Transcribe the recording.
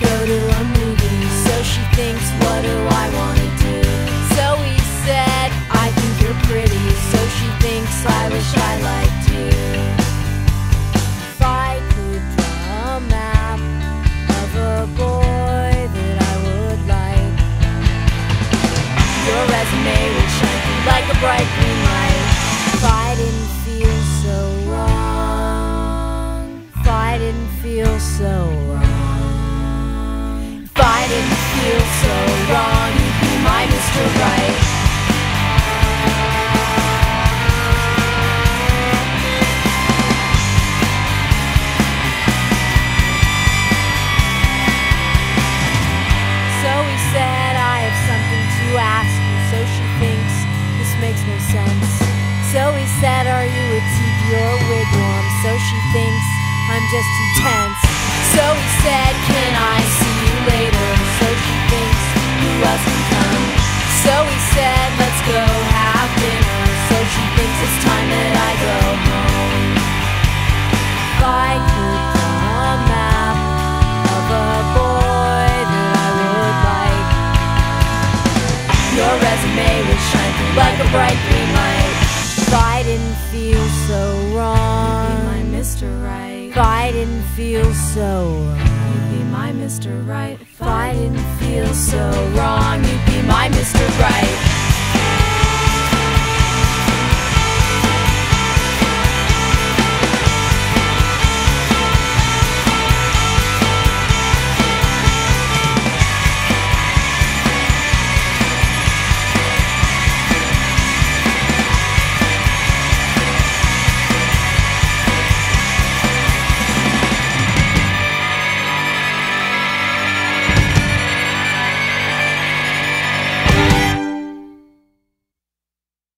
go to a movie. So she thinks, what do I want to do? So he said, I think you're pretty. So she thinks, I wish I liked you. If I could draw a map of a boy that I would like. Your resume would shine like a bright light. If I didn't feel so If I didn't feel so just too tense. So he said, Can I see you later? So she thinks, Who else can come? So he said, Let's go have dinner. So she thinks it's time that I go home. If I could of a boy that I would like. Your resume would shine through like a bright green light. If I didn't feel so wrong, Right. if I didn't feel so wrong, You'd be my Mr. Right. if I didn't feel so wrong, you'd be my Mr. Right.